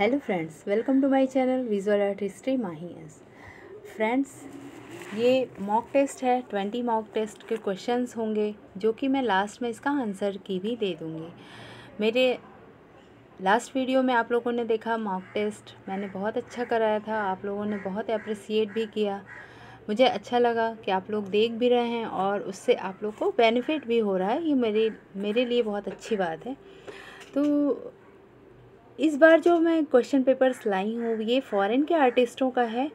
Hello friends welcome to my channel visual art history माहीस friends ये mock test है twenty mock test के questions होंगे, जो कि मैं लास्ट में इसका आंसर की भी दे दूँगी। मेरे लास्ट वीडियो में आप लोगों ने देखा मॉक टेस्ट मैंने बहुत अच्छा कराया था, आप लोगों ने बहुत अप्रिसिएट भी किया। मुझे अच्छा लगा कि आप लोग देख भी रहे हैं और उससे आप लोग को बेनिफिट भी हो रहा है, ये मेरे मेरे लिए बहुत अच्छी बात है। तो इस बार जो मैं क्वेश्चन पेपर्स लाई हूँ, ये फॉरेन के आर्टिस्टों का है।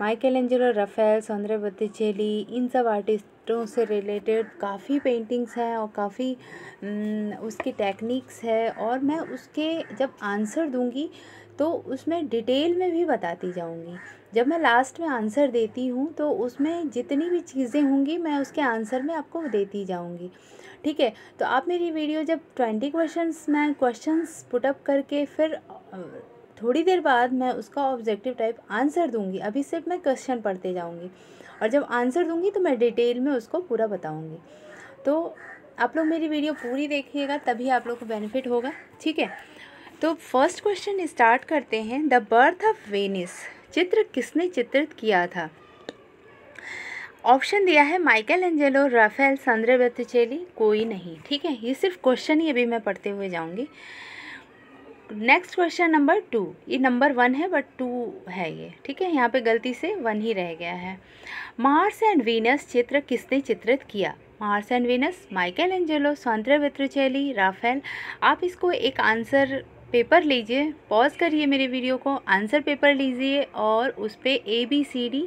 माइकल एंजेलो रफ़ेल सौंदर्य बत्तीचेली इन सब आर्टिस्टों से रिलेटेड काफ़ी पेंटिंग्स हैं और काफ़ी उसकी टेक्निक्स है और मैं उसके जब आंसर दूँगी तो उसमें डिटेल में भी बताती जाऊँगी। जब मैं लास्ट में आंसर देती हूँ तो उसमें जितनी भी चीज़ें होंगी मैं उसके आंसर में आपको देती जाऊँगी। ठीक है? तो आप मेरी वीडियो जब ट्वेंटी क्वेश्चंस मैं क्वेश्चंस पुटअप करके फिर थोड़ी देर बाद मैं उसका ऑब्जेक्टिव टाइप आंसर दूँगी। अभी सिर्फ़ मैं क्वेश्चन पढ़ते जाऊँगी। और जब आंसर दूँगी तो मैं डिटेल में उसको पूरा बताऊँगी। तो आप लोग मेरी वीडियो पूरी देखिएगा, तभी आप लोग को बेनिफिट होगा, ठीक है? तो फ़र्स्ट क्वेश्चन स्टार्ट करते हैं। द बर्थ ऑफ़ वेनिस चित्र किसने चित्रित किया था? ऑप्शन दिया है Michelangelo Raphael Sandro Botticelli कोई नहीं, ठीक है? ये सिर्फ़ क्वेश्चन ही अभी मैं पढ़ते हुए जाऊँगी। नेक्स्ट क्वेश्चन नंबर टू ये नंबर वन है बट टू है ये. ठीक है? यहाँ पे गलती से वन ही रह गया है. मार्स एंड वीनस चित्र किसने चित्रित किया? Mars and Venus Michelangelo Sandro Botticelli Raphael आप इसको एक आंसर पेपर लीजिए पॉज करिए मेरे वीडियो को आंसर पेपर लीजिए और उस पर ए बी सी डी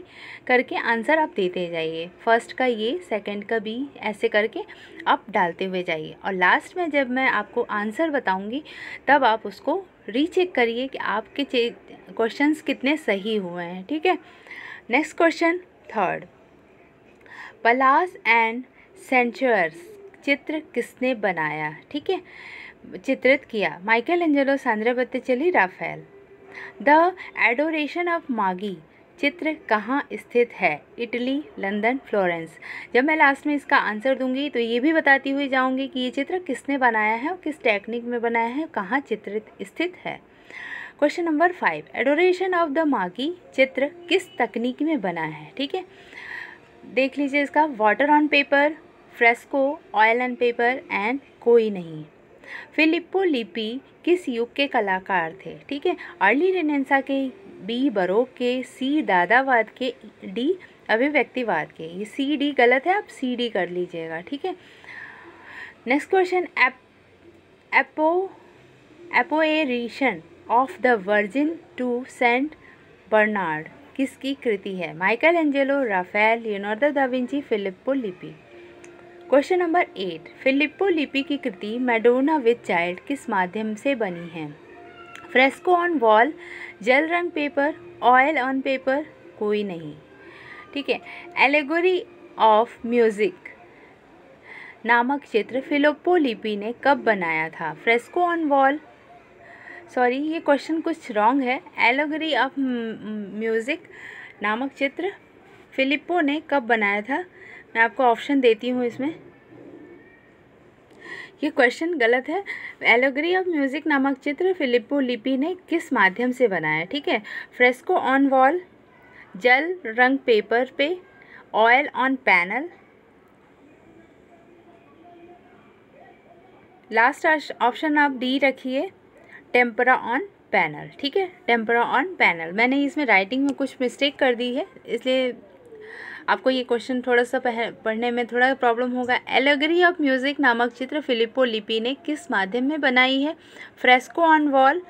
करके आंसर आप देते जाइए। फ़र्स्ट का ये सेकंड का बी ऐसे करके आप डालते हुए जाइए। और लास्ट में जब मैं आपको आंसर बताऊँगी, तब आप उसको रीचेक करिए कि आपके क्वेश्चंस कितने सही हुए हैं, ठीक है? Next question third Pallas and Centaurs चित्र किसने बनाया, ठीक है? चित्रित किया। Michelangelo Sandro Botticelli Raphael. The Adoration of Magi चित्र कहाँ स्थित है? Italy, London, Florence. जब मैं लास्ट में इसका आंसर दूँगी तो ये भी बताती हुई जाऊँगी कि ये चित्र किसने बनाया है और किस टेक्निक में बनाया है कहाँ चित्रित स्थित है। Question number five Adoration of the Magi चित्र किस तकनीक में बना है? ठीक है? देख लीजिए इसका water on paper fresco oil on paper and कोई नहीं। फिलिप्पो लिपि किस युग के कलाकार थे? ठीक है, अर्ली रेनेसा के, बी बरोक के, सी दादावाद के, डी अभिव्यक्तिवाद के। ये सी, डी गलत है, आप सी, डी कर लीजिएगा, ठीक है? Next question, apo apparition of the virgin to saint Bernard, किसकी कृति है? Michelangelo Raphael, Leonardo da Vinci, Filippo Lippi. Question number eight Filippo Lippi की कृति मैडोना विथ चाइल्ड किस माध्यम से बनी है? फ्रेस्को ऑन वॉल जल रंग पेपर ऑयल ऑन पेपर कोई नहीं। ठीक है? एलेगोरी ऑफ़ म्यूज़िक नामक चित्र फिलोपो लिपि ने कब बनाया था? फ्रेस्को ऑन वॉल सॉरी ये क्वेश्चन कुछ रॉन्ग है। एलोगरी ऑफ़ म्यूज़िक नामक चित्र फिलिप्पो ने कब बनाया था? मैं आपको ऑप्शन देती हूँ इसमें। ये क्वेश्चन गलत है। एलोग्री ऑफ़ म्यूज़िक नामक चित्र फिलिप्पो लिपि ने किस माध्यम से बनाया? ठीक है। फ्रेस्को ऑन वॉल, जल, रंग पेपर पे, oil on panel. Last option आप डी रखिए। Tempera on panel. ठीक है। Tempera on panel. मैंने इसमें राइटिंग में कुछ मिस्टेक कर दी है, इसलिए आपको ये क्वेश्चन थोड़ा सा पढ़ने में थोड़ा प्रॉब्लम होगा। एलेगरी ऑफ़ म्यूज़िक नामक चित्र फिलिपो लिपि ने किस माध्यम में बनाई है? फ्रेस्को ऑन वॉल,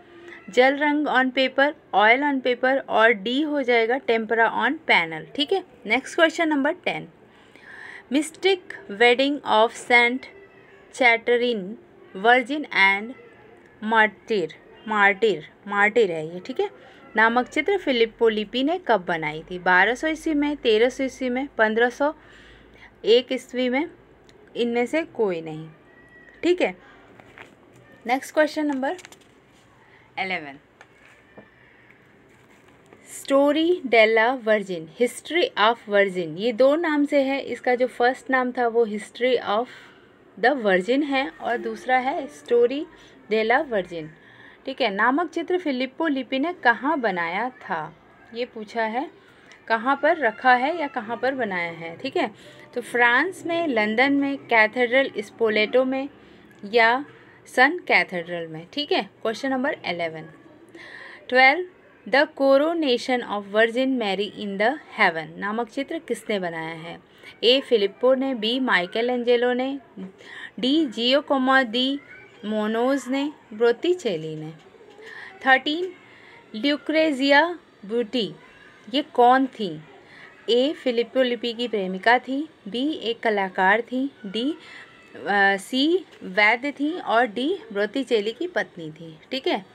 जल रंग on paper, oil on paper और डी हो जाएगा टेम्परा ऑन पैनल। ठीक है? Next question number ten mystic wedding of Saint Catherine, virgin and martyr martyr martyr है ये, ठीक है? नामक चित्र फिलिप्पो लिपि ने कब बनाई थी? बारह सौ ईस्वी में, तेरह सौ ईस्वी में, पंद्रह सौ एक ईस्वी में? इनमें से कोई नहीं। ठीक है। Next question number eleven story della virgin history of virgin ये दो नाम से है। इसका जो फ़र्स्ट नाम था वो हिस्ट्री ऑफ़ द वर्जिन है और दूसरा है स्टोरी डेला वर्जिन ठीक है, नामक चित्र फिलिप्पो लिपि ने कहाँ बनाया था? ये पूछा है, कहाँ पर रखा है या कहाँ पर बनाया है, ठीक है? तो फ्रांस में, लंदन में, कैथेड्रल स्पोलेटो में या सन कैथेड्रल में, ठीक है? Question number eleven twelve, the coronation of virgin Mary in the heaven, नामक चित्र किसने बनाया है? ए, फिलिप्पो ने, बी माइकल एंजेलो ने, डी जियो कोमा दी मोनोज ने ब्रोतीचेली ने। थर्टीन, ल्यूक्रेजिया ब्यूटी ये कौन थी? ए, फिलिप्पो लिपि की प्रेमिका थी। बी, एक कलाकार थी। डी सी, वैद्य थी। और डी ब्रोतीचेली की पत्नी थी। ठीक है?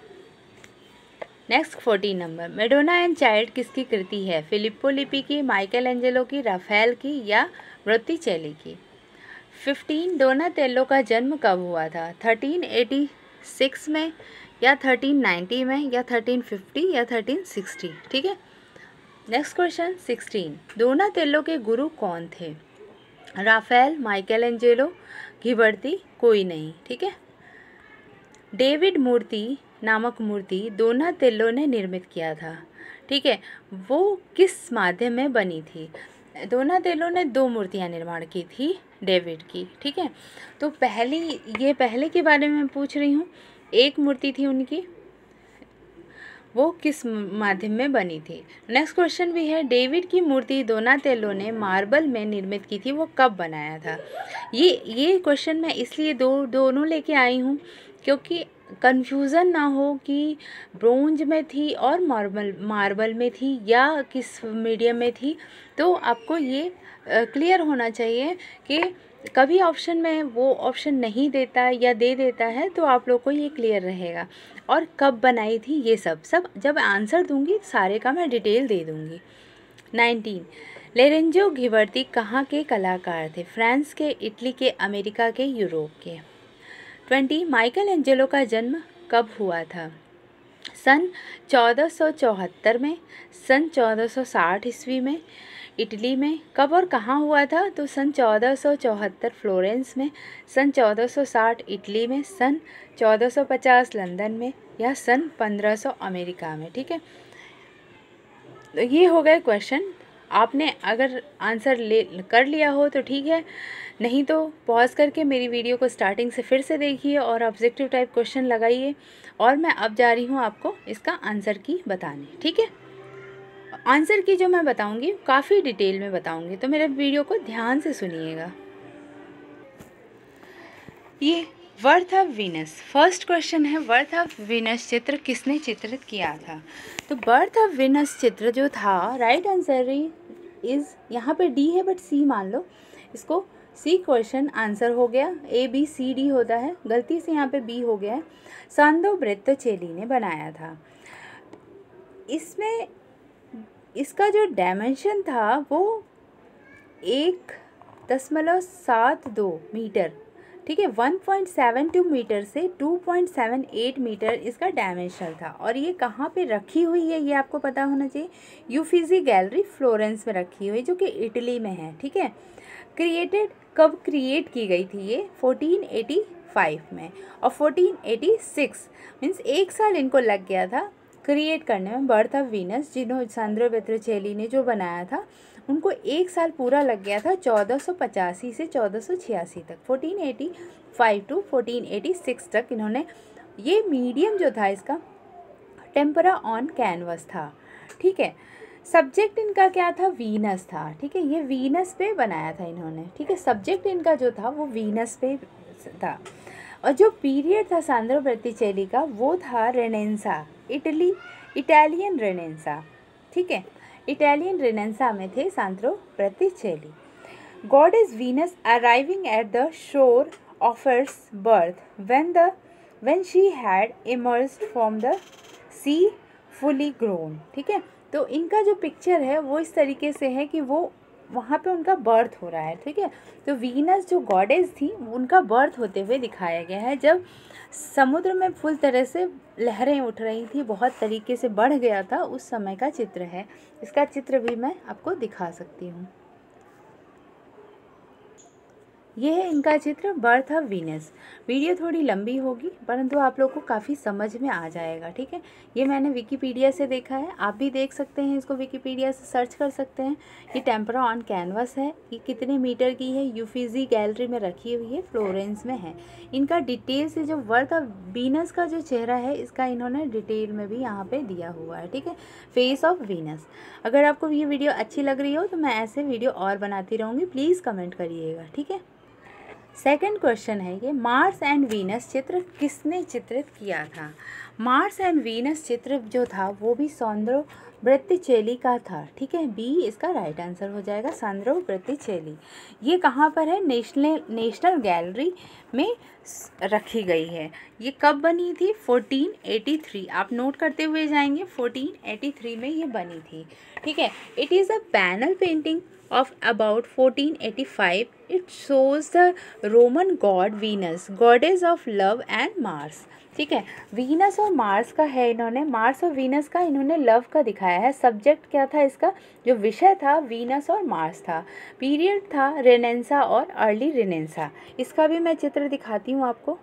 Next fourteen number Madonna and child किसकी कृति है? फिलिप्पो लिपि की माइकल एंजेलो की, राफेल की या ब्रोतीचेली की? फिफ्टीन डोनाटेलो का जन्म कब हुआ था? थर्टीन एटी सिक्स में या थर्टीन नाइन्टी में या थर्टीन फिफ्टी या थर्टीन सिक्सटी? ठीक है? नेक्स्ट क्वेश्चन सिक्सटीन डोनाटेलो के गुरु कौन थे? राफेल माइकल एंजेलो घिबर्ती कोई नहीं। ठीक है? डेविड मूर्ति नामक मूर्ति डोनाटेलो ने निर्मित किया था। ठीक है? वो किस माध्यम में बनी थी? डोनाटेलो ने दो मूर्तियाँ निर्माण की थी, डेविड की, ठीक है? तो पहली, ये पहले के बारे में मैं पूछ रही हूँ, एक मूर्ति थी उनकी, वो किस माध्यम में बनी थी? नेक्स्ट क्वेश्चन भी है, डेविड की मूर्ति दोना दोनातेलो ने मार्बल में निर्मित की थी, वो कब बनाया था? ये ये क्वेश्चन मैं इसलिए दो, दोनों लेके आई हूँ, क्योंकि कन्फ्यूज़न ना हो कि ब्रोंज में थी और मार्बल मार्बल में थी या किस मीडियम में थी तो आपको ये क्लियर होना चाहिए कि कभी ऑप्शन में वो ऑप्शन नहीं देता या दे देता है तो आप लोग को ये क्लियर रहेगा। और कब बनाई थी ये सब सब जब आंसर दूँगी, सारे का मैं डिटेल दे दूँगी। नाइनटीन, लेरेंजो घिवर्ती कहाँ के कलाकार थे? फ्रांस के, इटली के, अमेरिका के, यूरोप के? ट्वेंटी माइकल एंजेलो का जन्म कब हुआ था? सन चौदह में, सन चौदह ईस्वी में, इटली में। कब और कहाँ हुआ था? तो सन चौदह फ्लोरेंस में, सन 1460 इटली में, सन 1450 लंदन में या सन 1500 अमेरिका में, ठीक है? तो ये हो गए क्वेश्चन आपने अगर आंसर ले, कर लिया हो तो ठीक है। नहीं तो पॉज करके मेरी वीडियो को स्टार्टिंग से फिर से देखिए और ऑब्जेक्टिव टाइप क्वेश्चन लगाइए और मैं अब जा रही हूँ आपको इसका आंसर की बताने, ठीक है? आंसर की जो मैं बताऊँगी काफ़ी डिटेल में बताऊँगी तो मेरे वीडियो को ध्यान से सुनिएगा। ये birth of Venus first question है वर्थ ऑफ़ वीनस चित्र किसने चित्रित किया था? तो बर्थ ऑफ़ वीनस चित्र जो था राइट आंसर इज़ यहाँ पे डी है बट सी मान लो। इसको सी क्वेश्चन आंसर हो गया। ए बी सी डी होता है। गलती से यहाँ पे बी हो गया है। सांदो चेली ने बनाया था। इसमें, इसका जो डायमेंशन था, वो एक दशमलव सात दो मीटर ठीक है one point seven two meter से two point seven eight meter इसका डायमेंशन था। और ये कहाँ पे रखी हुई है, ये आपको पता होना चाहिए? यूफिजी गैलरी फ्लोरेंस में रखी हुई, जो कि इटली में है, ठीक है? क्रिएटेड कब क्रिएट की गई थी ये? फोर्टीन एटी फाइव में। और फोर्टीन एटी सिक्स मीन्स एक साल इनको लग गया था क्रिएट करने में। बर्थ ऑफ़ वीनस जिन्होंने सांद्रो बेत्रचेली ने जो बनाया था उनको एक साल पूरा लग गया था चौदह सौ चौदह तक। फोर्टीन फाइव टू फोर्टीन तक इन्होंने ये मीडियम जो था इसका टेम्परा ऑन कैनवस था। ठीक है? सब्जेक्ट इनका क्या था? वीनस था। ठीक है? ये वीनस पे बनाया था इन्होंने। ठीक है? सब्जेक्ट इनका जो था वो वीनस पे था। और जो पीरियड था सांद्रो प्रतिचेली का वो था रेनेंसा इटली इटालियन रेनेंसा ठीक है? इटालियन रेनेंसा में थे Sandro Botticelli goddess Venus arriving at the shore offers birth when the when she had emerge from the sea fully grown ठीक है? तो इनका जो पिक्चर है, वो इस तरीके से है कि वो वहाँ पे उनका बर्थ हो रहा है, ठीक है? तो वीनस जो गॉडेज थी, उनका बर्थ होते हुए दिखाया गया है। जब समुद्र में फुल तरह से लहरें उठ रही थी, बहुत तरीके से बढ़ गया था, उस समय का चित्र है। इसका चित्र भी मैं आपको दिखा सकती हूँ। ये है इनका चित्र बर्थ ऑफ़ वीनस। वीडियो थोड़ी लंबी होगी, परंतु आप लोग को काफ़ी समझ में आ जाएगा, ठीक है? ये मैंने विकीपीडिया से देखा है। आप भी देख सकते हैं, इसको विकीपीडिया से सर्च कर सकते हैं। ये टेम्परा ऑन कैनवस है। ये कितने मीटर की है? यूफीजी गैलरी में रखी हुई है फ्लोरेंस में है। इनका डिटेल से जो बर्थ ऑफ़ वीनस का जो चेहरा है, इसका इन्होंने डिटेल में भी यहाँ पर दिया हुआ है, ठीक है? फेस ऑफ़ वीनस अगर आपको ये वीडियो अच्छी लग रही हो तो मैं ऐसे वीडियो और बनाती रहूँगी। प्लीज़ कमेंट करिएगा, ठीक है? सेकंड क्वेश्चन है ये मार्स एंड वीनस चित्र किसने चित्रित किया था? मार्स एंड वीनस चित्र जो था, वो भी सौंद्रो चेली का था, ठीक है? बी इसका राइट आंसर हो जाएगा सौंद्रो चेली ये कहाँ पर है? नेशनल नेशनल गैलरी में रखी गई है। ये कब बनी थी? 1483 आप नोट करते हुए जाएँगे 1483 में ये बनी थी, ठीक है? It is a panel painting of about 1485 it shows the roman god venus, goddess of love and mars. ठीक है? वीनस और मार्स का है इन्होंने। मार्स और वीनस का इन्होंने लव का दिखाया है। सब्जेक्ट क्या था इसका? जो विषय था वीनस और मार्स था। पीरियड था रेनेंसा और अर्ली रेनेंसा इसका भी मैं चित्र दिखाती हूँ आपको।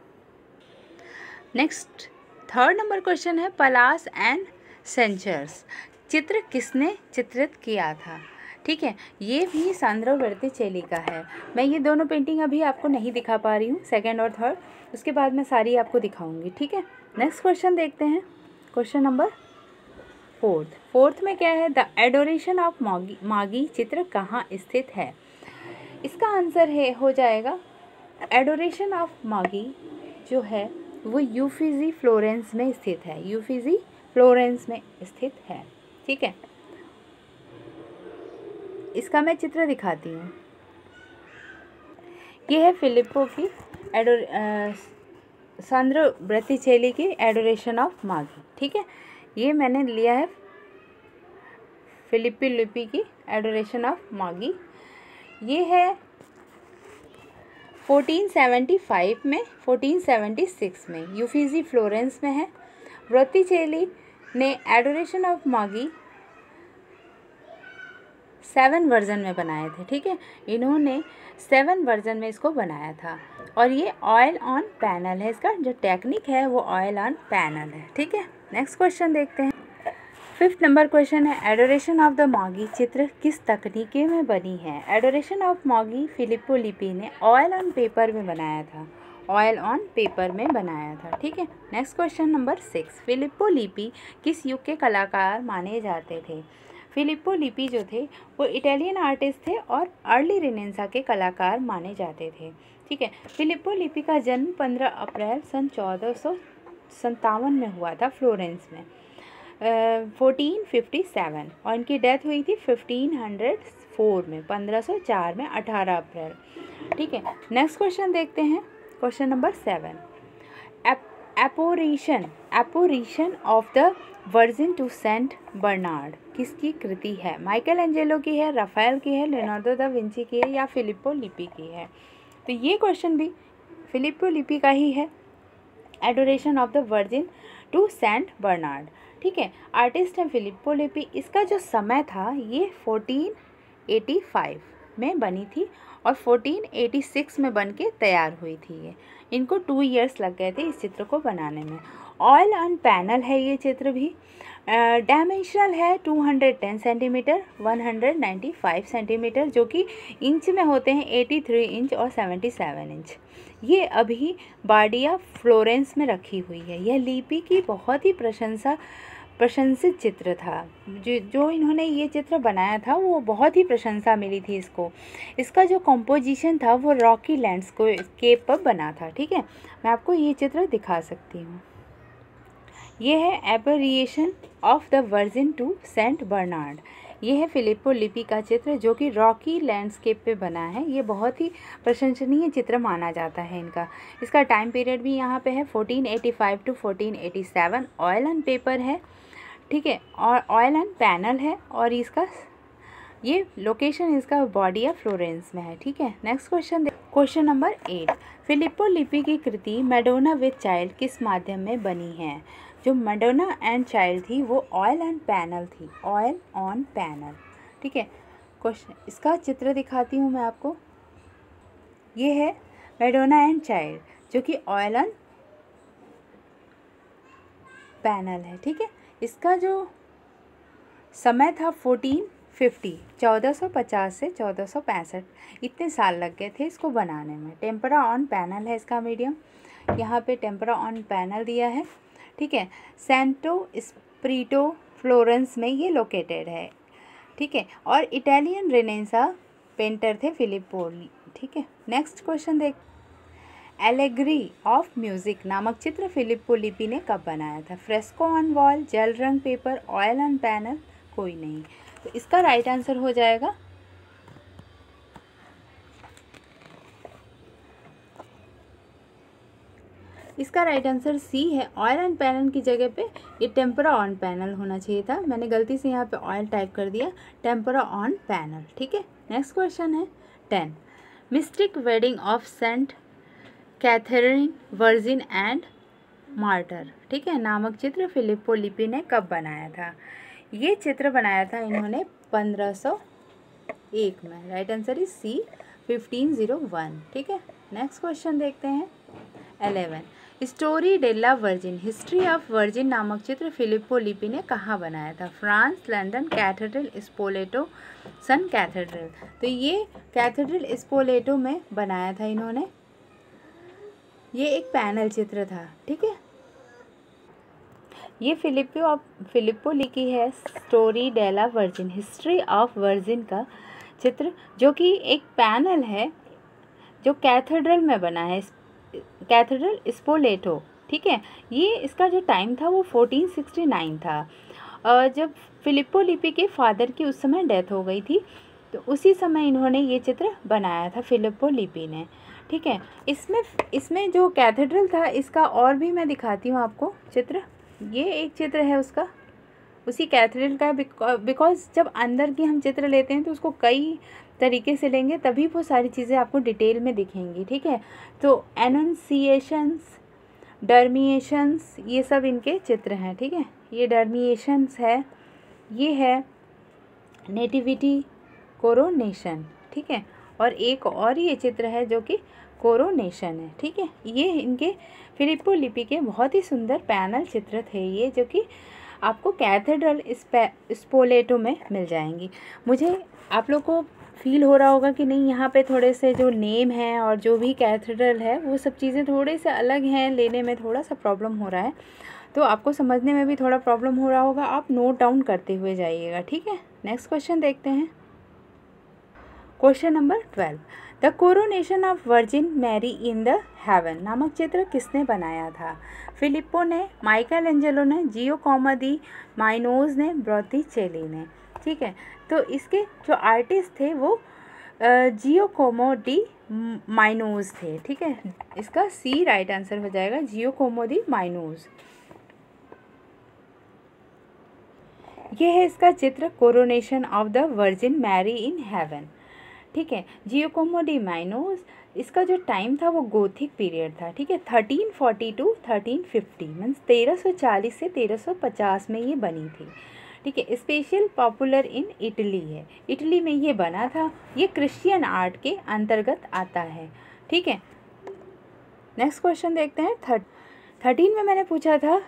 नेक्स्ट थर्ड नंबर क्वेश्चन है पलास एंड सेंचर्स चित्र किसने चित्रित किया था? ठीक है, ये भी सांद्रवर्ती चेली का है। मैं ये दोनों पेंटिंग अभी आपको नहीं दिखा पा रही हूँ सेकेंड और थर्ड उसके बाद मैं सारी आपको दिखाऊँगी, ठीक है? नेक्स्ट क्वेश्चन देखते हैं। क्वेश्चन नंबर फोर्थ फोर्थ में क्या है? द एडोरेशन ऑफ़ मागी मागी चित्र कहाँ स्थित है? इसका आंसर है, हो जाएगा। एडोरेशन ऑफ़ मागी जो है, वो यूफीजी फ्लोरेंस में स्थित है। यूफीजी फ्लोरेंस में स्थित है, ठीक है? इसका मैं चित्र दिखाती हूँ। ये है फिलिपो की एडो सांद्र ब्रतिचेली की एडोरेशन ऑफ़ मागी ठीक है? ये मैंने लिया है फिलिपी लिपि की एडोरेशन ऑफ़ मागी ये है 1475 में 1476 में, यूफीजी फ्लोरेंस में है। व्रतिचेली ने Adoration of Magi seven version में बनाए थे, ठीक है? इन्होंने सेवन वर्जन में इसको बनाया था। और ये ऑयल ऑन पैनल है इसका, जो टेक्निक है वो ऑयल ऑन पैनल है, ठीक है? नेक्स्ट क्वेश्चन देखते हैं। फिफ्थ नंबर क्वेश्चन है एडोरेशन ऑफ़ द मॉगी चित्र किस तकनीके में बनी है? एडोरेशन ऑफ़ मॉगी फिलिपो लिपि ने ऑयल ऑन पेपर में बनाया था। ऑयल ऑन पेपर में बनाया था, ठीक है? Next question number six Filippo Lippi किस युग के कलाकार माने जाते थे? फिलिप्पो लिपि जो थे, वो इटालियन आर्टिस्ट थे और अर्ली रिनेंसा के कलाकार माने जाते थे। ठीक है, फिलिप्पो लिपि का जन्म 15 अप्रैल सन चौदह सौ संतावन में हुआ था फ्लोरेंस में। फोर्टीन फिफ्टी सेवन और इनकी डेथ हुई थी फिफ्टीन हंड्रेड फोर में, पंद्रह सौ चार में, अठारह अप्रैल। ठीक है, नेक्स्ट क्वेश्चन देखते हैं। Question number seven. Apparition apparition of the virgin to Saint Bernard. किसकी कृति है? माइकल एंजेलो की है, राफेल की है, लेनार्डो दा विंची की है या फिलिपो लिपि की है? तो ये क्वेश्चन भी फिलिपो लिपि का ही है। Adoration of the virgin to Saint Bernard ठीक है? आर्टिस्ट है फिलिपो लिपि। इसका जो समय था, ये फोर्टीन एटी फाइव में बनी थी और फोर्टीन एटी सिक्स में बन के तैयार हुई थी ये। इनको टू ईयर्स लग गए थे इस चित्र को बनाने में। ऑयल ऑन पैनल है ये चित्र भी। डायमेंशनल है 210 सेंटीमीटर 195 सेंटीमीटर जो कि इंच में होते हैं 83 इंच और 77 इंच ये अभी बाडिया फ्लोरेंस में रखी हुई है। यह लिपि की बहुत ही प्रशंसा, प्रशंसित चित्र था। जो जो इन्होंने ये चित्र बनाया था, वो बहुत ही प्रशंसा मिली थी इसको। इसका जो कॉम्पोजिशन था, वो रॉकी लैंड्स को केप पर बना था, ठीक है? मैं आपको ये चित्र दिखा सकती हूँ। ये है apparition of the virgin to Saint Bernard ये है फिलिपो लिपि का चित्र जो कि रॉकी लैंडस्केप पे बना है। ये बहुत ही प्रशंसनीय चित्र माना जाता है इनका। इसका टाइम पीरियड भी यहाँ पे है 1485 टू 1487 ऑयल एंड पेपर है, ठीक है? और ऑयल एंड पैनल है और इसका ये लोकेशन इसका बॉडी ऑफ़ फ्लोरेंस में है, ठीक है? Next question question number eight Filippo Lippi की कृति मेडोना विथ चाइल्ड किस माध्यम में बनी है? जो मेडोना एंड चाइल्ड थी, वो ऑयल एंड पैनल थी ऑयल ऑन पैनल ठीक है? क्वेश्चन इसका चित्र दिखाती हूँ मैं आपको। ये है मेडोना एंड चाइल्ड जो कि ऑयल ऑन पैनल है, ठीक है? इसका जो समय था फोर्टीन फिफ्टी चौदह सौ पचास से चौदह सौ पैंसठ। इतने साल लग गए थे इसको बनाने में। टेम्परा ऑन पैनल है इसका मीडियम यहाँ पे टेम्परा ऑन पैनल दिया है। ठीक है? सेंटो स्प्रीटो फ्लोरेंस में ये लोकेटेड है। ठीक है? और इटालियन रेनेसा पेंटर थे फिलिपोली ठीक है? नेक्स्ट क्वेश्चन देख। एलेग्री ऑफ़ म्यूज़िक नामक चित्र फिलिपो लिपि ने कब बनाया था? फ्रेस्को ऑन वॉल जेल रंग पेपर ऑयल ऑन पैनल कोई नहीं। तो इसका राइट आंसर हो जाएगा। इसका राइट आंसर सी है. ऑयल एंड पैनल की जगह पे ये टेम्परा ऑन पैनल होना चाहिए था. मैंने गलती से यहाँ पे ऑयल टाइप कर दिया. टेम्परा ऑन पैनल ठीक है? नेक्स्ट क्वेश्चन है. Ten mystic wedding of Saint Catherine virgin and martyr ठीक है? नामक चित्र फिलिपो लिपि ने कब बनाया था? ये चित्र बनाया था इन्होंने पंद्रह सौ एक में. Right answer is C fifteen zero one ठीक है? नेक्स्ट क्वेश्चन देखते हैं. Eleven story della virgin. History of virgin नामक चित्र फिलिपो लिपि ने कहाँ बनाया था? फ्रांस, लंदन, कैथेड्रल, स्पोलेटो, सन कैथेड्रल। तो ये कैथेड्रल, स्पोलेटो में बनाया था इन्होंने। ये एक पैनल चित्र था, ठीक है? ये फिलिपो ऑफ़ फिलिपो लिखी है, story della Virgin. History of Virgin का चित्र, जो कि एक पैनल है, जो कैथेड्रल में बना है। कैथेड्रल स्पोलेटो, ठीक है? ये इसका जो टाइम था वो 1469 था। जब फिलिपो लिपि के फादर की उस समय डेथ हो गई थी तो उसी समय इन्होंने ये चित्र बनाया था फिलिपो लिपि ने, ठीक है? इसमें इसमें जो कैथेड्रल था, इसका और भी मैं दिखाती हूँ आपको चित्र। ये एक चित्र है उसका। उसी कैथेड्रल का बिकॉज़ जब अंदर की हम चित्र लेते हैं तो उसको कई तरीके से लेंगे, तभी वो सारी चीज़ें आपको डिटेल में दिखेंगी, ठीक है? तो एनन्सिएशंस डर्मिएशंस ये सब इनके चित्र हैं, ठीक है? ये डर्मिएशंस है, ये है नेटिविटी कोरोनेशन ठीक है? और एक और ये चित्र है जो कि कोरोनेशन है, ठीक है? ये इनके फिलिपो लिपि के बहुत ही सुंदर पैनल चित्र थे ये, जो कि आपको कैथेड्रल स्पोलेटो में मिल जाएँगी। मुझे आप लोग को फील हो रहा होगा कि नहीं, यहाँ पे थोड़े से जो नेम है और जो भी कैथेड्रल है, वो सब चीज़ें थोड़े से अलग हैं, लेने में थोड़ा सा प्रॉब्लम हो रहा है। तो आपको समझने में भी थोड़ा प्रॉब्लम हो रहा होगा, आप नोट डाउन करते हुए जाइएगा, ठीक है? नेक्स्ट क्वेश्चन देखते हैं। Question number twelve the coronation of virgin Mary in the heaven नामक चित्र किसने बनाया था? फिलिप्पो ने माइकल एंजेलो ने, जियो कॉमदी माइनोज ने, ब्रोतीचेली ने। ठीक है? तो इसके जो आर्टिस्ट थे वो जियो कोमोडी माइनोज थे। ठीक है? इसका सी राइट आंसर हो जाएगा जियो कोमोडी माइनोज। यह है इसका चित्र, coronation of the virgin Mary in heaven ठीक है जियो कोमोडी माइनोज इसका जो टाइम था वो गोथिक पीरियड था, ठीक है thirteen forty to thirteen fifty means तेरह सौ चालीस से तेरह सौ पचास में ये बनी थी, ठीक है स्पेशल पॉपुलर इन इटली है इटली में ये बना था, ये क्रिश्चियन आर्ट के अंतर्गत आता है, ठीक है नेक्स्ट क्वेश्चन देखते हैं थर्ट थर्टीन में मैंने पूछा था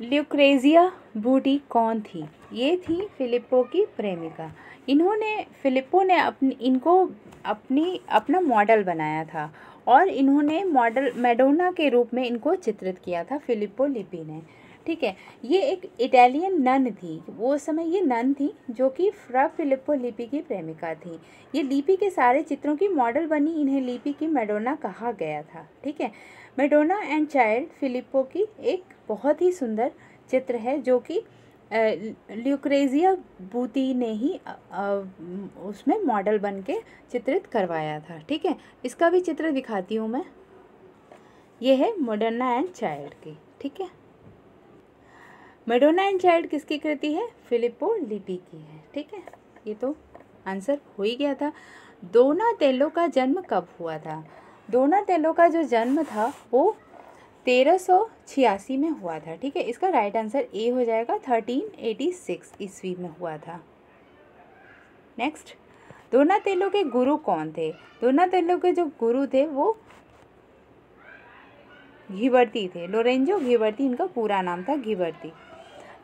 ल्यूक्रेजिया बूटी कौन थी, ये थी फिलिप्पो की प्रेमिका इन्होंने, फिलिप्पो ने अपनी, इनको अपनी, अपना मॉडल बनाया था और इन्होंने मॉडल, मेडोना के रूप में इनको चित्रित किया था, फिलिप्पो लिपि ने। ठीक है, ये एक इटालियन नन थी, वो समय ये नन थी जो कि फ्रा फिलिप्पो लिपि की प्रेमिका थी। ये लिपि के सारे चित्रों की मॉडल बनी, इन्हें लिपि की मेडोना कहा गया था। ठीक है, मेडोना एंड चाइल्ड फिलिप्पो की एक बहुत ही सुंदर चित्र है जो कि ल्यूक्रेजिया बूती ने ही उसमें मॉडल बन के चित्रित करवाया था, ठीक है? इसका भी चित्र दिखाती हूँ मैं। ये है मोडर्ना एंड चाइल्ड की, ठीक है? मेडोना एंड चाइल्ड किसकी कृति है? फिलिपो लिपि की है, ठीक है? ये तो आंसर हो ही गया था। दोना तेलो का जन्म कब हुआ था? दोना तेलो का जो जन्म था, वो तेरह सौ छियासी में हुआ था, ठीक है? इसका राइट आंसर ए हो जाएगा थर्टीन एटी सिक्स ईस्वी में हुआ था। नेक्स्ट दोना दोनातेलो के गुरु कौन थे? दोना दोनातेलो के जो गुरु थे, वो घीवर्ती थे। लोरेंजो घीवर्ती, इनका पूरा नाम था Ghiberti.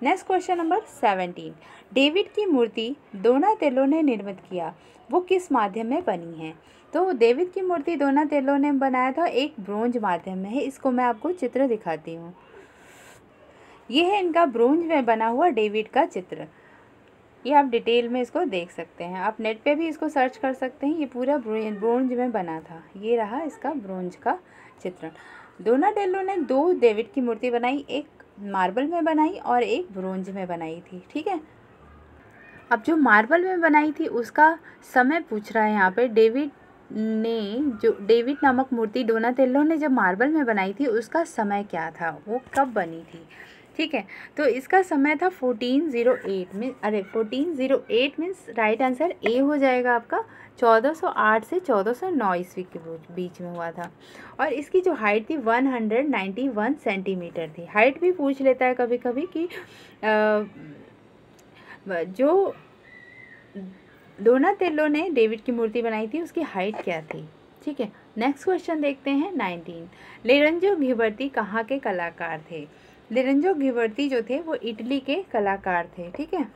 Next question number seventeen David की मूर्ति दोनातेलो ने निर्मित किया, वो किस माध्यम में बनी है? तो डेविड की मूर्ति दोनातेलो ने बनाया था, एक ब्रोंज माध्यम में है। इसको मैं आपको चित्र दिखाती हूँ। ये है इनका ब्रोंज में बना हुआ डेविड का चित्र। ये आप डिटेल में इसको देख सकते हैं। आप नेट पे भी इसको सर्च कर सकते हैं। ये पूरा ब्रोंज में बना था। ये रहा इसका ब्रोंज का चित्रण। डोनाडेलो ने दो डेविड की मूर्ति बनाई, एक मार्बल में बनाई और एक ब्रोंज में बनाई थी। ठीक है? अब जो मार्बल में बनाई थी, उसका समय पूछ रहा है यहाँ पे। डेविड ने जो डेविड नामक मूर्ति डोनातेल्लो ने जब मार्बल में बनाई थी, उसका समय क्या था? वो कब बनी थी? ठीक है तो इसका समय था फोर्टीन ज़ीरो एट अरे fourteen zero eight means right answer A हो जाएगा आपका। चौदह सौ आठ से चौदह सौ नौ ईस्वी के बीच में हुआ था। और इसकी जो हाइट थी one hundred ninety one centimeter थी। हाइट भी पूछ लेता है कभी कभी कि जो तेलो ने डेविड की मूर्ति बनाई थी, उसकी हाइट क्या थी? ठीक है नेक्स्ट क्वेश्चन देखते हैं नाइनटीन लेरंजो घिवर्ती कहाँ के कलाकार थे? लिरंजो घिवर्ती जो थे, वो इटली के कलाकार थे, ठीक है?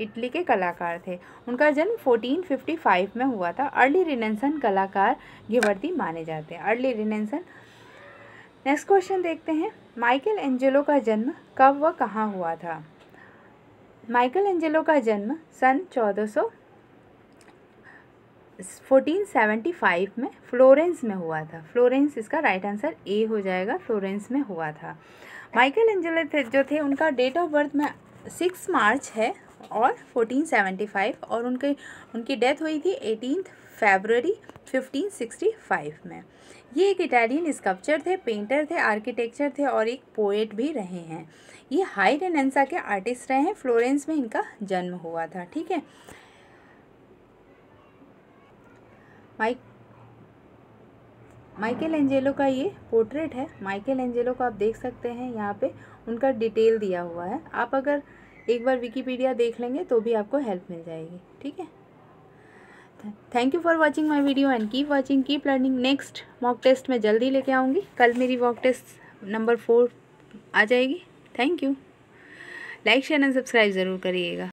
इटली के कलाकार थे। उनका जन्म 1455 में हुआ था। अर्ली रिनेंसन कलाकार घिवर्ती माने जाते हैं। अर्ली रिनेंसन नेक्स्ट क्वेश्चन देखते हैं। माइकल एंजेलो का जन्म कब व कहाँ हुआ था? माइकल एंजेलो का जन्म सन चौदह सौ फोर्टीन सेवेंटी फाइव में फ्लोरेंस में हुआ था। फ्लोरेंस इसका राइट आंसर ए हो जाएगा। फ्लोरेंस में हुआ था। माइकल एंजेलो थे, जो थे, उनका डेट ऑफ़ बर्थ में सिक्स मार्च है और फोर्टीन सेवेंटी फाइव और उनके, उनकी डेथ हुई थी eighteen February fifteen sixty five में। ये एक इटालियन स्कल्पचर थे पेंटर थे आर्किटेक्चर थे और एक पोएट भी रहे हैं। ये हाई रेनेंसा के आर्टिस्ट रहे हैं। फ्लोरेंस में इनका जन्म हुआ था। ठीक है? माइक। माइकल एंजेलो का ये पोर्ट्रेट है। माइकल एंजेलो को आप देख सकते हैं यहाँ पे। उनका डिटेल दिया हुआ है। आप अगर एक बार विकीपीडिया देख लेंगे तो भी आपको हेल्प मिल जाएगी। ठीक है? Thank you for watching my video and keep watching keep learning next mock test मैं जल्दी लेके आऊँगी। कल मेरी मॉक टेस्ट नंबर फोर आ जाएगी। Thank you like share and subscribe ज़रूर करिएगा।